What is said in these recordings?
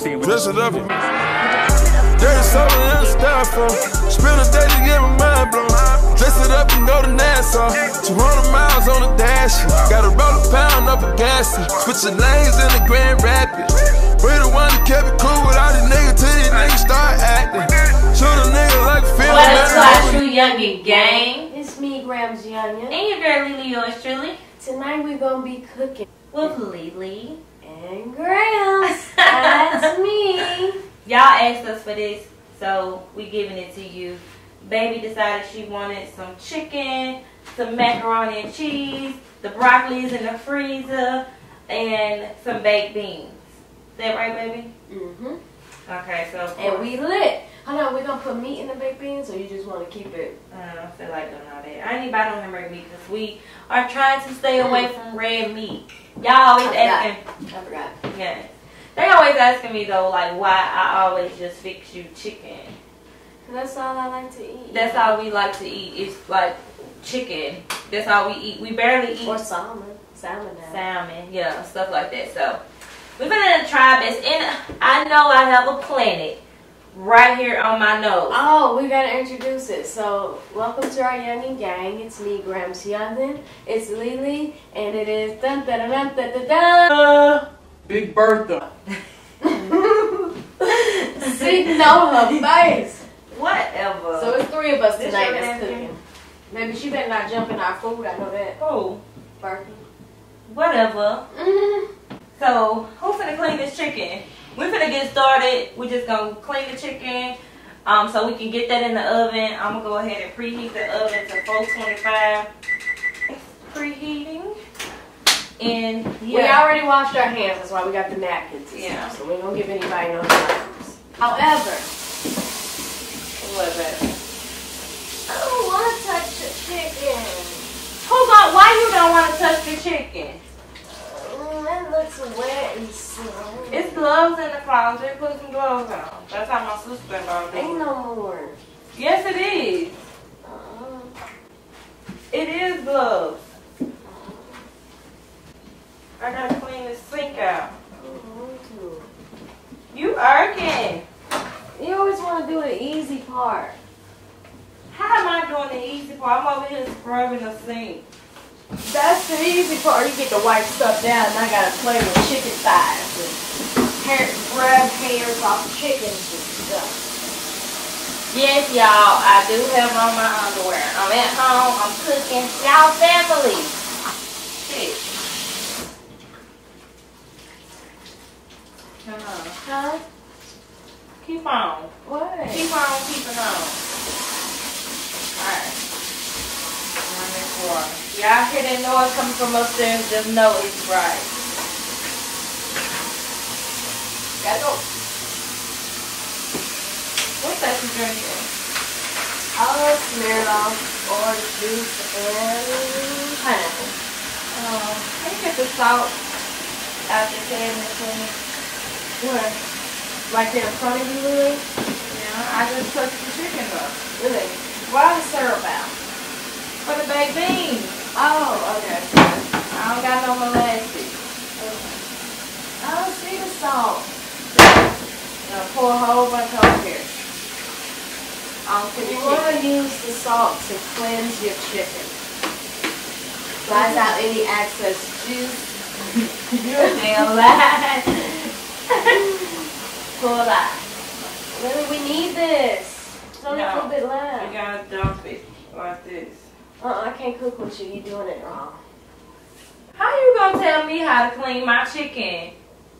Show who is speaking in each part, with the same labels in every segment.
Speaker 1: Dress it up. Dirty soda and styrofoam. Uh, spill the day to get my mind blown. Dress it up and go to Nassau. 200 miles on the dash. Gotta roll a pound up a gas. Switching lanes in the Grand Rapids. We the one that kept it cool with all these niggas till these niggas start acting. Shoot a nigga like a film.
Speaker 2: What is our true youngin' gang?
Speaker 3: It's me, Gramz Youngin.
Speaker 2: And your girl LeeLee yours truly.
Speaker 3: Tonight we're gonna be cooking.
Speaker 2: With LeeLee.
Speaker 3: And Gramz. That's me.
Speaker 2: Y'all asked us for this, so we giving it to you. Baby decided she wanted some chicken, some macaroni and cheese, the broccoli is in the freezer, and some baked beans. Is that right, baby?
Speaker 3: Mm-hmm.
Speaker 2: Okay, so
Speaker 3: And we lit. Hold on, we gonna put meat in the baked beans, or you just want to keep it?
Speaker 2: Uh, I don't feel like doing all that. I ain't about no hamburger meat because we are trying to stay away from red meat. Y'all always
Speaker 3: I forgot.
Speaker 2: asking,
Speaker 3: I forgot.
Speaker 2: yeah. They always asking me though, like why I always just fix you chicken.
Speaker 3: That's all I like to eat.
Speaker 2: That's all we like to eat is like chicken. That's all we eat. We barely eat
Speaker 3: Or salmon. Salmon now.
Speaker 2: salmon, yeah, stuff like that. So we're gonna try this, and I know I have a planet right here on my nose.
Speaker 3: Oh, we gotta introduce it. So, welcome to our Youngin gang. It's me, Gramz Youngin. It's Lily, and it is dun dun dun dun dun dun.
Speaker 4: Big Bertha.
Speaker 3: Sitting on her face.
Speaker 2: Whatever.
Speaker 3: So it's three of us
Speaker 2: This
Speaker 3: tonight that's cooking. Maybe she better not jump in our food. I know that.
Speaker 2: oh,
Speaker 3: Bertie.
Speaker 2: whatever.
Speaker 3: Mm-hmm.
Speaker 2: So, who's gonna clean this chicken? We're gonna get started. We're just gonna clean the chicken um, so we can get that in the oven. I'm gonna go ahead and preheat the oven to 425. It's preheating. And yeah.
Speaker 3: We already washed our hands. That's why we got the napkins.
Speaker 2: Yeah.
Speaker 3: stuff, So we don't give anybody no napkins. However,
Speaker 2: What that?
Speaker 3: I don't want to touch the chicken.
Speaker 2: Who gon' why you don't wanna touch the chicken?
Speaker 3: Wet and.
Speaker 2: It's gloves in the closet. Put some gloves on. That's how my sister-in-law
Speaker 3: Ain't no more.
Speaker 2: Yes, it is.
Speaker 3: Uh,
Speaker 2: It is gloves. I gotta clean the sink out.
Speaker 3: Don't.
Speaker 2: You irking.
Speaker 3: You always want to do the easy part.
Speaker 2: How am I doing the easy part? I'm over here scrubbing the sink.
Speaker 3: That's the easy part. You get to wipe stuff down, and I gotta play with chicken thighs and hair, grab hairs off chickens and stuff.
Speaker 2: Yes, y'all, I do have on my underwear. I'm at home, I'm cooking. Y'all family. Shit. Come on.
Speaker 3: Huh?
Speaker 2: Keep on.
Speaker 3: What?
Speaker 2: Keep on keeping on. Alright. Y'all hear that noise coming from upstairs, just know it's right.
Speaker 3: Gotta go.
Speaker 2: What's that you drinking?
Speaker 3: I'll smear it off orange juice and pineapple.
Speaker 2: Um, can you get the salt out the cabinet for me?
Speaker 3: What? Right in front of you, LeeLee?
Speaker 2: Yeah, I just touched the chicken up.
Speaker 3: LeeLee, why the syrup out?
Speaker 2: Beans.
Speaker 3: Oh, okay.
Speaker 2: I don't got no molasses.
Speaker 3: I don't see the salt.
Speaker 2: Now pour a whole bunch over here. Um, the
Speaker 3: You want to use the salt to cleanse your chicken. Flies out any excess juice.
Speaker 2: You're a damn lie. Pull out.
Speaker 3: LeeLee, we need this. It's only a little bit
Speaker 2: You
Speaker 3: left.
Speaker 2: gotta dump it like this.
Speaker 3: Uh-uh, I can't cook with you. You're doing it wrong.
Speaker 2: How you gonna tell me how to clean my chicken?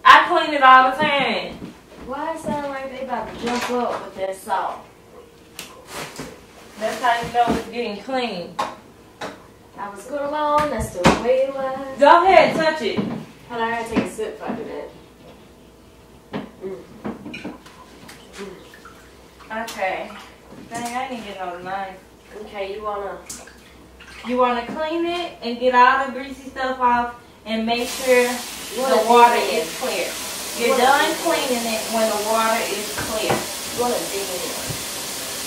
Speaker 2: I clean it all the time.
Speaker 3: Why it sound like they about to jump up with that salt?
Speaker 2: That's how you know it's getting clean.
Speaker 3: I was going along. That's the way it was.
Speaker 2: Go ahead, touch it.
Speaker 3: Hold on, I gotta take a sip after that. Mm.
Speaker 2: Okay. Dang, I didn't get no knife.
Speaker 3: Okay, you wanna?
Speaker 2: You want to clean it and get all the greasy stuff off and make sure the water is clear. You're done cleaning it when the water is clear.
Speaker 3: You wanna dig in it.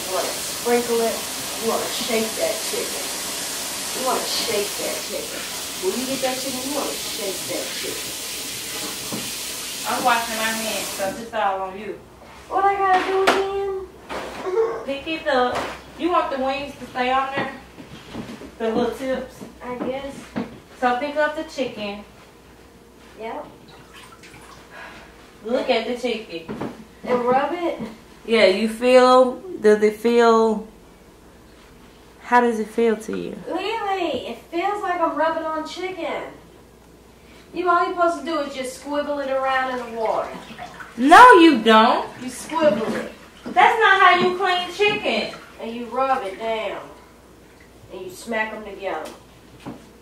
Speaker 3: You wanna sprinkle it. You wanna shake that chicken. You wanna shake that chicken. When you get that chicken, you wanna shake that chicken.
Speaker 2: I'm washing my hands, so it's all on you.
Speaker 3: What I gotta do again?
Speaker 2: Pick it up. You want the wings to stay on there? The little tips.
Speaker 3: I guess.
Speaker 2: So pick up the chicken.
Speaker 3: Yep.
Speaker 2: Look at the chicken.
Speaker 3: And rub it.
Speaker 2: Yeah, you feel, does it feel, how does it feel to you?
Speaker 3: LeeLee, it feels like I'm rubbing on chicken. You all you're supposed to do is just squibble it around in the water.
Speaker 2: No, you don't.
Speaker 3: You squibble it.
Speaker 2: That's not how you clean chicken.
Speaker 3: And you rub it down. And you smack them together.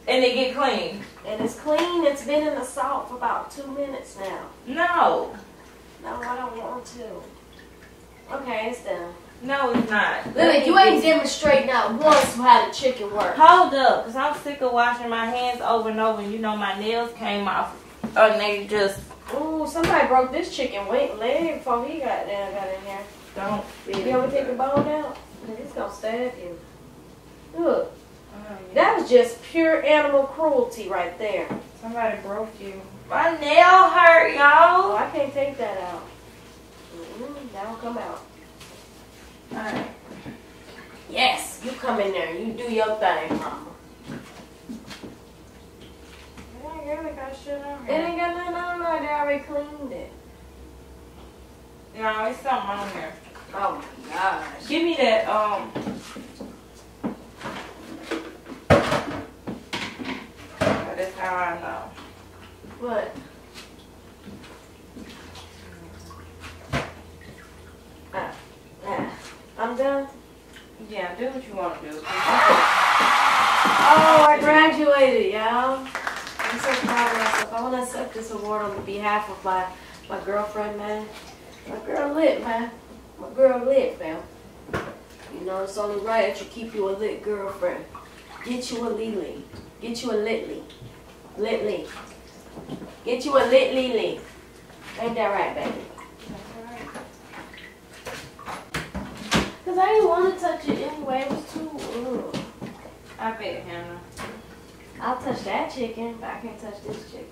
Speaker 2: And they get clean.
Speaker 3: And it's clean. It's been in the salt for about two minutes now.
Speaker 2: No.
Speaker 3: No, I don't want to. Okay, it's done.
Speaker 2: No, it's not.
Speaker 3: LeeLee, you ain't demonstrating not once how the chicken works.
Speaker 2: Hold up, because I'm sick of washing my hands over and over. And you know my nails came off. And they just
Speaker 3: Ooh, somebody broke this chicken wing leg before he got down, got in here.
Speaker 2: don't
Speaker 3: You ever take the bone out? It's gonna stab you. Look,
Speaker 2: Oh, yeah.
Speaker 3: that was just pure animal cruelty right there.
Speaker 2: Somebody broke you. My nail hurt, y'all.
Speaker 3: Oh, I can't take that out. Mm-mm, that'll come out.
Speaker 2: Alright.
Speaker 3: Yes, you come in there. You do your thing, mama.
Speaker 2: Yeah, girl, we got shit on here.
Speaker 3: It ain't got nothing on there. They already cleaned it.
Speaker 2: Yeah, it's something on there.
Speaker 3: Oh my gosh.
Speaker 2: Give me that, um. I know.
Speaker 3: What? Ah, ah. I'm done.
Speaker 2: Yeah, do what you want to do.
Speaker 3: Oh, I graduated, y'all. I'm so proud of myself. I want to accept this award on behalf of my, my girlfriend, man. My girl lit, man. My girl lit, man. You know, it's only right that you keep you a lit girlfriend. Get you a Lily. Get you a Litly. Litly. Get you a Lit Lily. Ain't that right, baby? Because I didn't want to touch it anyway. It was too... Ugh.
Speaker 2: I bet, Hannah.
Speaker 3: I'll touch that chicken, but I can't touch this chicken.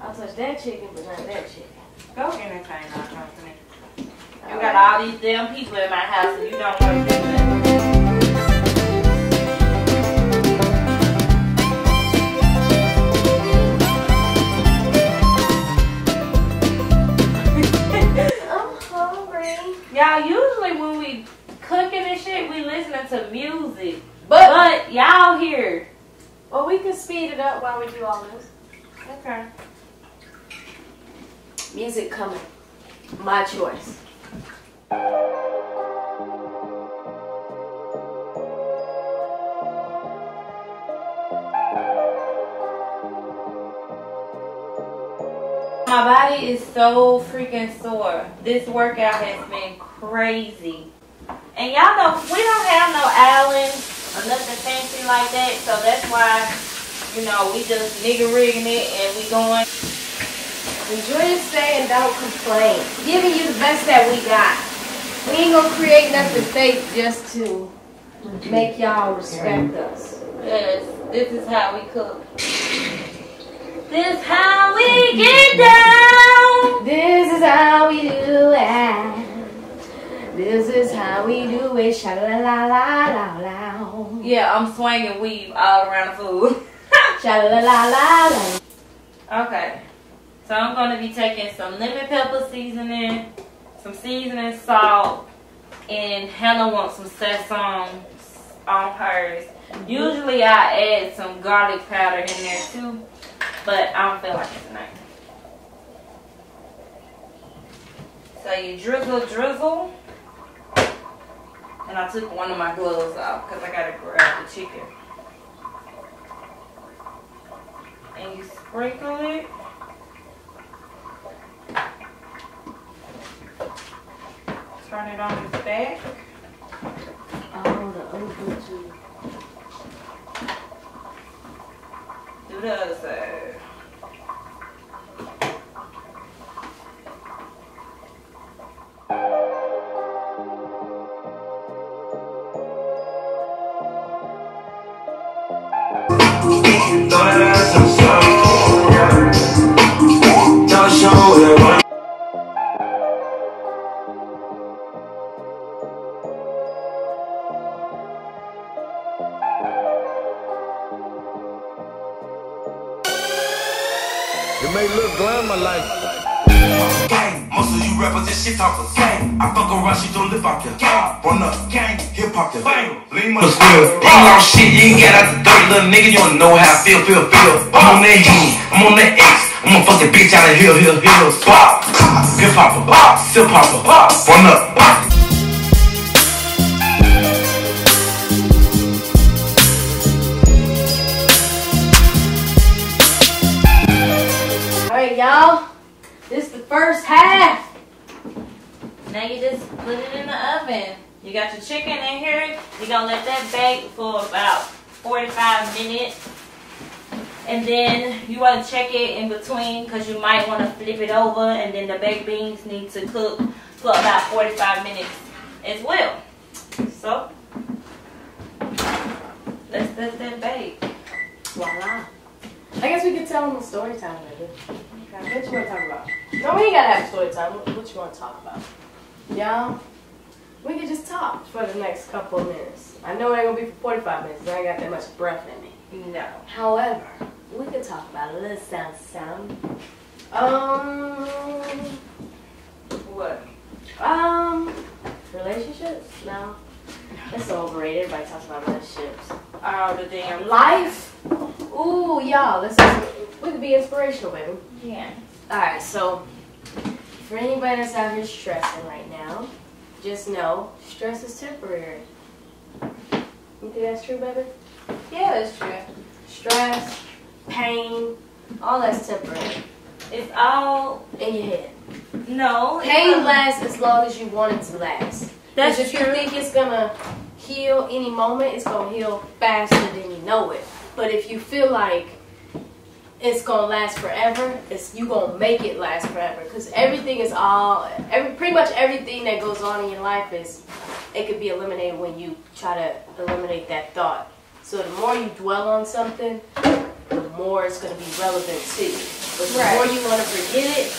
Speaker 3: I'll touch that chicken, but not that chicken.
Speaker 2: Go entertain our company. You got all these damn people in my house and you don't want to do that. Y'all, usually when we cooking and shit, we listening to music.
Speaker 3: But,
Speaker 2: But y'all here.
Speaker 3: well, we can speed it up while we do all this.
Speaker 2: Okay.
Speaker 3: Music coming. My choice.
Speaker 2: My body is so freaking sore. This workout has been crazy. And y'all know we don't have no Allen or nothing fancy like that, so that's why, you know, we just nigga rigging it and we going.
Speaker 3: Enjoy your stay and don't complain. Giving you the best that we got. We ain't gonna create nothing fake just to make y'all respect us.
Speaker 2: Yes, this is how we cook. This is how we get down.
Speaker 3: This is how we do it. This is how we do it. Sha la la la la la.
Speaker 2: Yeah, I'm swinging weave all around the food.
Speaker 3: Sha la la la la.
Speaker 2: Okay. So I'm going to be taking some lemon pepper seasoning, some seasoning salt, and Hannah wants some sesame on hers. Usually I add some garlic powder in there too, but I don't feel like it tonight. So you drizzle, drizzle. And I took one of my gloves off because I got to grab the chicken. And you sprinkle it. Turn it on its back.
Speaker 3: Oh, the open too.
Speaker 2: Do the
Speaker 1: may look glamour like
Speaker 4: gang. Most of you rappers is shit talkers. Gang. I fuck around, she don't live out there. Gang. Run up, gang. Hip hop there. Bang. Lean my square. Ain't all shit, you ain't got out the dirt, little nigga. You don't know how I feel, feel, feel. I'm on that heat, I'm on that X. I'm gonna fuck that bitch out of hill, hill, hill. Bop. Hip hopper, bop. Sip hopper, bop. Run up, bop.
Speaker 3: Y'all. This is the first half.
Speaker 2: Now you just put it in the oven. You got your chicken in here. You're gonna let that bake for about 45 minutes. And then you want to check it in between because you might want to flip it over and then the baked beans need to cook for about 45 minutes as well. So, let's let that bake.
Speaker 3: Voila. I guess we could tell them a story time, baby. What you want to talk about? No, we ain't gotta have story time. What, what you want to talk about? Y'all, we could just talk for the next couple of minutes. I know it ain't gonna be for 45 minutes. I ain't got that much breath in me.
Speaker 2: No.
Speaker 3: However, we could talk about a little sound sound. Um,
Speaker 2: What?
Speaker 3: um, relationships? No. It's so overrated. Everybody talks about relationships.
Speaker 2: Oh, the damn
Speaker 3: Life? Ooh, y'all, let's we could be inspirational, baby.
Speaker 2: Yeah.
Speaker 3: Alright, so for anybody that's out here stressing right now, just know stress is temporary. You think that's true, baby?
Speaker 2: Yeah, that's true.
Speaker 3: Stress, pain, all that's temporary.
Speaker 2: It's all
Speaker 3: In your head.
Speaker 2: no.
Speaker 3: Pain lasts as long as you want it to last.
Speaker 2: That's
Speaker 3: if
Speaker 2: true.
Speaker 3: you think it's gonna heal any moment, it's gonna heal faster than you know it. But if you feel like it's gonna last forever, it's you gonna make it last forever. Cause everything is all, every pretty much everything that goes on in your life is, it could be eliminated when you try to eliminate that thought. So the more you dwell on something, the more it's gonna be relevant to you. But the
Speaker 2: Right.
Speaker 3: more you wanna forget it,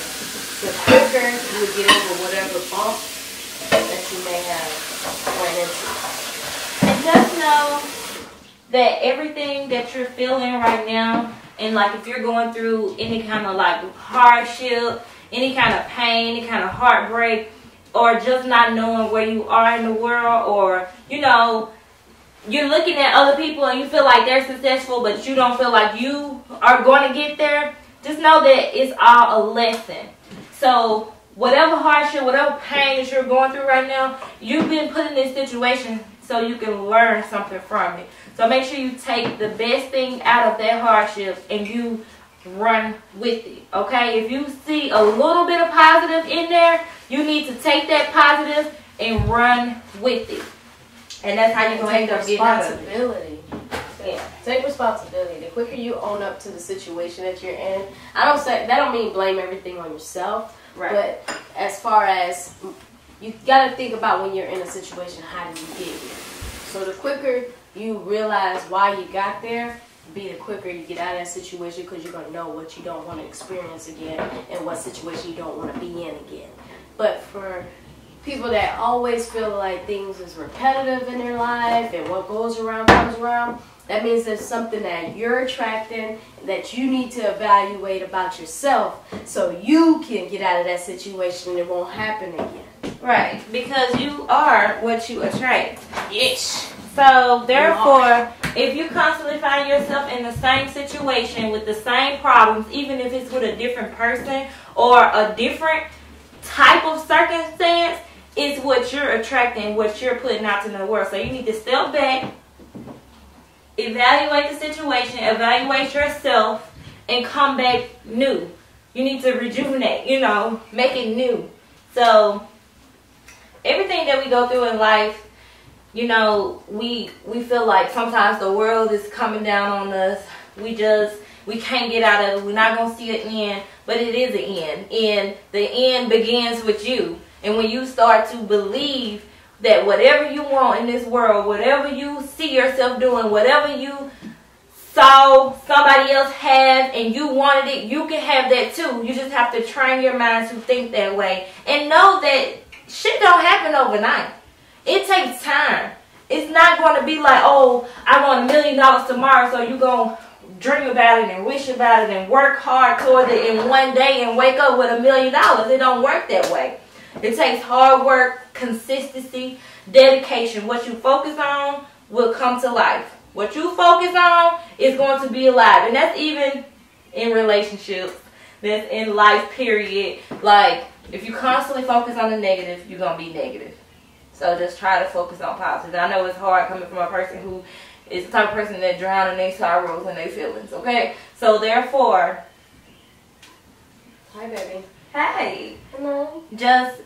Speaker 3: the quicker you will get over whatever bump that you may have run into.
Speaker 2: And just know that everything that you're feeling right now, and like if you're going through any kind of like hardship, any kind of pain, any kind of heartbreak, or just not knowing where you are in the world, or you know, you're looking at other people and you feel like they're successful, but you don't feel like you are going to get there, just know that it's all a lesson. So, whatever hardship, whatever pain that you're going through right now, you've been put in this situation so you can learn something from it. So, make sure you take the best thing out of that hardship and you run with it. Okay? If you see a little bit of positive in there, you need to take that positive and run with it. And that's how you're going to end up getting out of it.
Speaker 3: responsibility.
Speaker 2: Yeah.
Speaker 3: Take responsibility. The quicker you own up to the situation that you're in, I don't say that don't mean blame everything on yourself.
Speaker 2: Right.
Speaker 3: But as far as you got to think about when you're in a situation, how did you get here? So the quicker you realize why you got there, be the quicker you get out of that situation because you're gonna know what you don't want to experience again and what situation you don't want to be in again. But for people that always feel like things is repetitive in their life and what goes around comes around, that means there's something that you're attracting that you need to evaluate about yourself so you can get out of that situation and it won't happen again.
Speaker 2: Right, because you are what you attract. Yes. So therefore, if you constantly find yourself in the same situation with the same problems, even if it's with a different person or a different type of circumstance, it's what you're attracting, what you're putting out to the world. So you need to step back, evaluate the situation, evaluate yourself, and come back new. You need to rejuvenate, you know, make it new. So everything that we go through in life, you know, we we feel like sometimes the world is coming down on us. We just we can't get out of it. We're not gonna see an end, but it is an end. And the end begins with you. And when you start to believe that whatever you want in this world, whatever you see yourself doing, whatever you saw somebody else have and you wanted it, you can have that too. You just have to train your mind to think that way and know that shit don't happen overnight. It takes time. It's not going to be like, oh, I want a million dollars tomorrow, so you're going to dream about it and wish about it and work hard toward it in one day and wake up with a million dollars. It don't work that way. It takes hard work, consistency, dedication. What you focus on will come to life. What you focus on is going to be alive. And that's even in relationships. That's in life, period. Like, if you constantly focus on the negative, you're going to be negative. So just try to focus on positive. I know it's hard coming from a person who is the type of person that drown in their sorrows and their feelings, okay? So therefore,
Speaker 3: Hi, baby.
Speaker 2: hey,
Speaker 3: Hello.
Speaker 2: just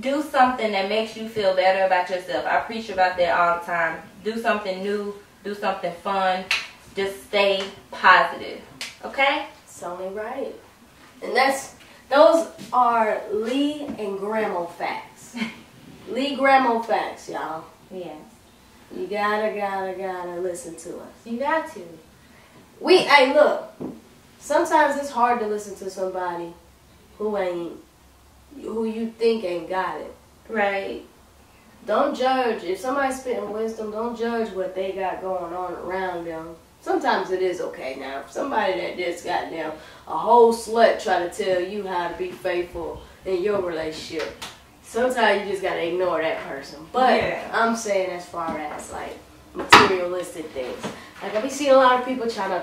Speaker 2: do something that makes you feel better about yourself. I preach about that all the time. Do something new, do something fun. Just stay positive. Okay?
Speaker 3: It's only right. And that's those are Lee and Grandma facts. Lee Grandma facts, y'all.
Speaker 2: Yes.
Speaker 3: You gotta, gotta, gotta listen to us.
Speaker 2: You got to.
Speaker 3: We, hey, look. Sometimes it's hard to listen to somebody who ain't, who you think ain't got it.
Speaker 2: Right.
Speaker 3: Don't judge. If somebody's spitting wisdom, don't judge what they got going on around them. Sometimes it is okay now. If somebody that just got down a whole slut try to tell you how to be faithful in your relationship, sometimes you just gotta ignore that person. But
Speaker 2: Yeah.
Speaker 3: I'm saying as far as like materialistic things, like I be seeing a lot of people trying to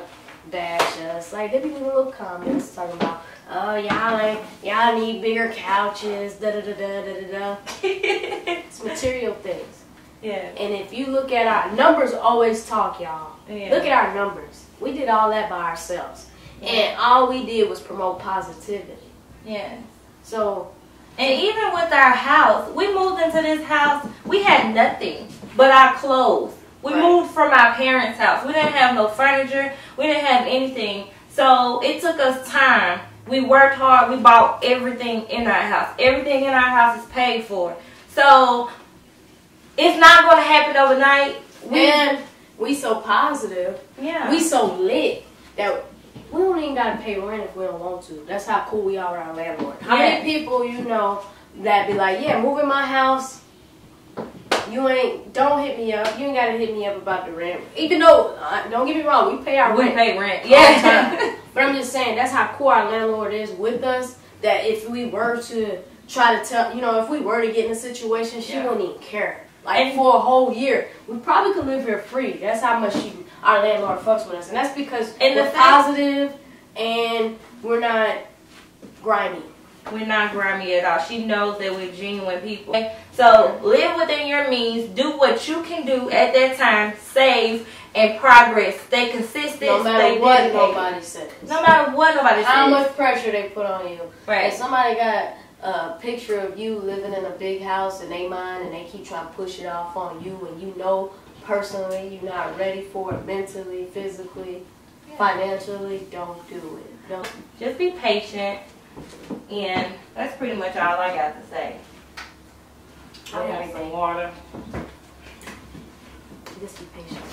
Speaker 3: bash us. Like they be leaving little comments talking about, oh y'all ain't y'all need bigger couches, da da da da da da da. It's material things.
Speaker 2: Yeah.
Speaker 3: And if you look at our numbers, always talk, y'all.
Speaker 2: Yeah.
Speaker 3: Look at our numbers. We did all that by ourselves, and all we did was promote positivity.
Speaker 2: Yeah.
Speaker 3: So
Speaker 2: And even with our house, we moved into this house, we had nothing but our clothes. We
Speaker 3: Right.
Speaker 2: moved from our parents' house. We didn't have no furniture. We didn't have anything. So it took us time. We worked hard. We bought everything in our house. Everything in our house is paid for. So it's not going to happen overnight. We,
Speaker 3: and we so positive,
Speaker 2: yeah.
Speaker 3: we so lit that we don't even gotta pay rent if we don't want to. That's how cool we are our landlord. How
Speaker 2: Yeah.
Speaker 3: many people you know that be like, yeah, move in my house. You ain't don't hit me up. You ain't gotta hit me up about the rent. Even though uh, don't get me wrong, we pay our
Speaker 2: we
Speaker 3: rent.
Speaker 2: pay rent.
Speaker 3: Yeah.
Speaker 2: Yeah.
Speaker 3: but I'm just saying that's how cool our landlord is with us. That if we were to try to tell, you know, if we were to get in a situation, she
Speaker 2: Yeah.
Speaker 3: wouldn't even care. Like for a whole year, we probably could live here free. That's how much she, our landlord fucks with us, and that's because
Speaker 2: And the
Speaker 3: we're positive and we're not grimy.
Speaker 2: We're not grimy at all. She knows that we're genuine people. So live within your means. Do what you can do at that time. Save and progress. Stay consistent.
Speaker 3: No matter
Speaker 2: stay
Speaker 3: what
Speaker 2: dedicated.
Speaker 3: nobody says.
Speaker 2: No matter what nobody says.
Speaker 3: how much pressure they put on you.
Speaker 2: Right.
Speaker 3: If somebody got a picture of you living in a big house and they mind and they keep trying to push it off on you and you know personally you're not ready for it mentally, physically, financially, don't do it. Don't.
Speaker 2: Just be patient. And that's pretty much all I got to say. I'm gonna some water.
Speaker 3: Just be patient.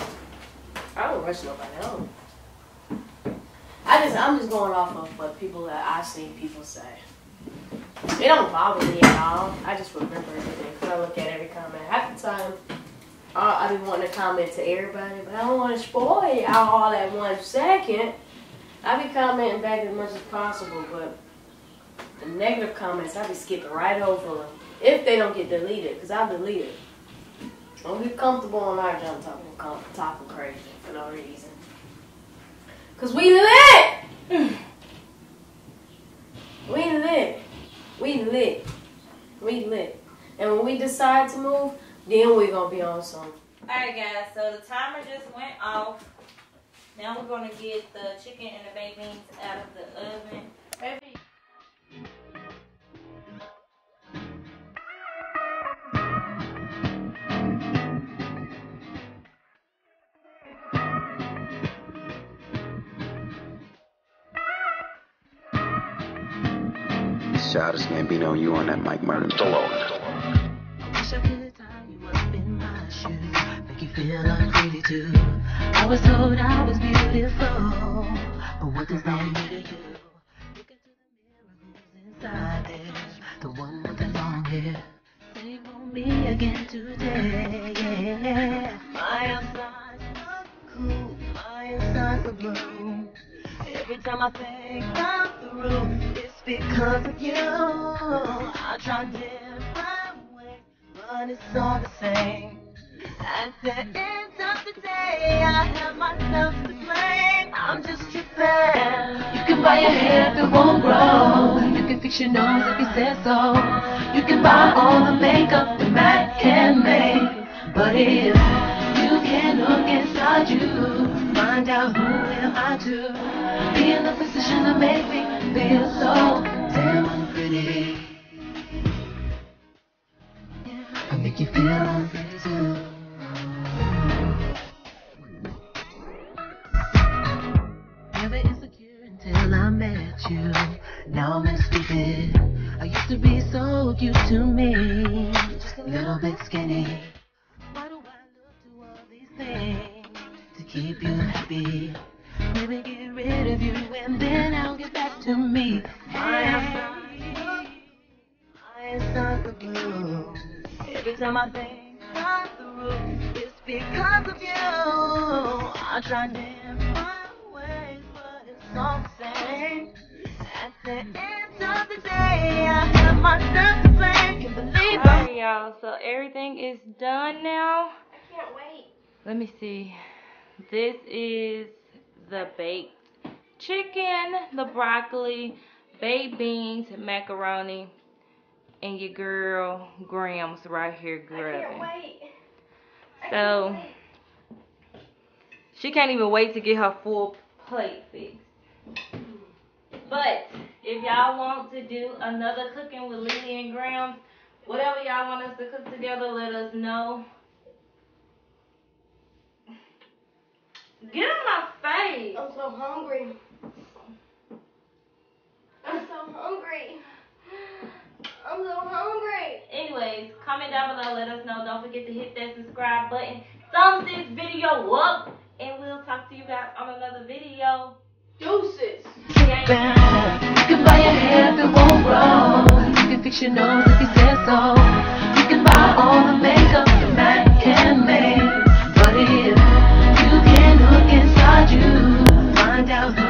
Speaker 3: I don't rush nobody. I don't. I just, I'm just going off of what people that I've seen people say. It don't bother me at all. I just remember everything because I look at every comment. Half the time, I, I be wanting to comment to everybody, but I don't want to spoil y'all all at one second. I be commenting back as much as possible, but the negative comments, I be skipping right over them if they don't get deleted, because I delete it. Don't get comfortable on our jump talking, talking crazy for no reason. Cause we lit. we lit. We lit. We lit. And when we decide to move, then we're gonna be on some.
Speaker 2: Alright guys, so the timer just went off. Now we're gonna get the chicken and the baked beans out of the oven.
Speaker 5: Childish Gambino, you on that Mike Murder. Stallone.
Speaker 6: Wish I could time you up in my shoes, make you feel like too. I was told I was beautiful, but what does that mean to you? Look into the mirror, who's inside there? The one with the long hair. Same on me again today. Yeah. My insides are cool, my insides blue. Every time I think I'm through, it's because of you. I try different ways, but it's all the same. At the end of the day, I have myself to blame. I'm just tripping. You can buy your hair it won't grow. You can fix your nose if you said so. You can buy all the makeup the Mac can make. But if you can't look inside you, find out who am I to be in the position to make me feel all the same. At the end of the day, I have myself to blame. Can believe
Speaker 2: Alright, y'all. So everything is done now.
Speaker 3: I can't wait.
Speaker 2: Let me see. This is the baked chicken, the broccoli, baked beans, macaroni, and your girl Gramz right here
Speaker 3: I
Speaker 2: grubbing.
Speaker 3: can't wait. I
Speaker 2: So
Speaker 3: can't
Speaker 2: she can't even wait to get her full plate fixed. But if y'all want to do another cooking with LeeLee and Gramz, whatever y'all want us to cook together, let us know. Get on my face.
Speaker 3: I'm so hungry. I'm so hungry. I'm so hungry.
Speaker 2: Anyways, comment down below, let us know. Don't forget to hit that subscribe button. Thumbs this video up. And we'll talk to you guys on another video.
Speaker 3: Deuces.
Speaker 6: You can buy your hair that won't grow. You can fix your nose if you say so. You can buy all the makeup the man can make. But if you can look inside you, find out